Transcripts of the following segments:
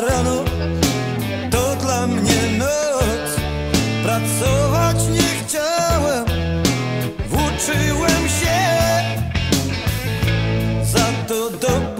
rano To dla mnie noc. Pracować nie chciałem Włóczyłem się. Za to do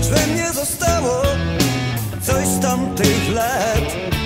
Lecz we mnie zostało coś z tamtych lat